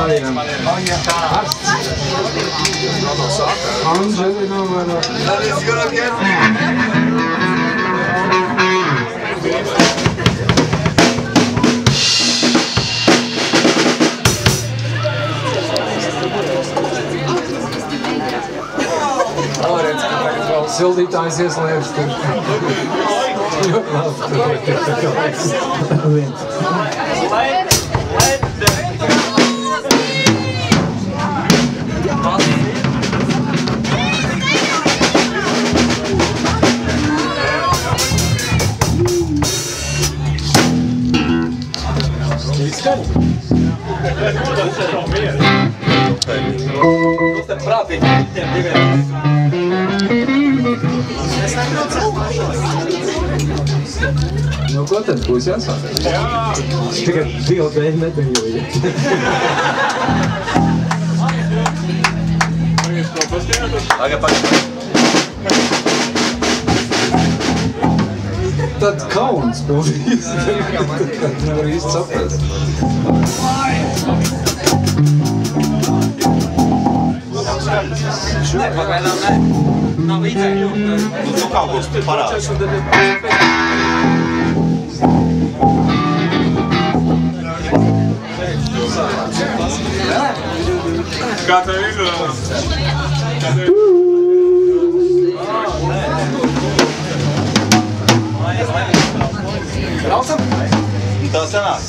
Stājām. Karsts. Anželi novēro. Redz, ka tagad vēl sildītājs ieslēdz tur. Ļoti labi. Viens. Nu, ko tad būs jāsāk? Tikai divu reizi nedarīju. Tad that counts, bro. Never used subtitles. Ne, pogledam, ne. No widzę. No to kaugos, para. Katarina! Katarina! Então, Grausam? Interessanat.